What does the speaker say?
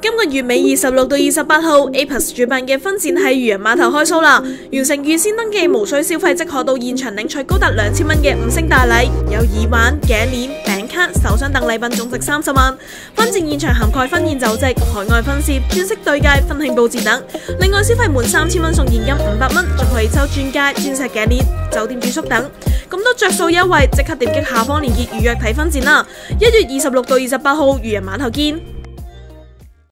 今个月尾二十六到二十八号，Apus 主办嘅分展喺渔人码头开 show 啦，完成预先登记无需消费即可到现场领取高达两千蚊嘅五星大礼，有耳环、颈链、饼卡、手箱等礼品，总值三十万。分展现场涵盖婚宴酒席、海外婚摄、钻饰对戒、婚庆布置等。另外消费满三千蚊送现金五百蚊，仲可以抽钻戒、钻石颈链、酒店住宿等。咁多着数优惠，即刻点击下方链接预约睇分展啦！一月二十六到二十八号渔人码头见。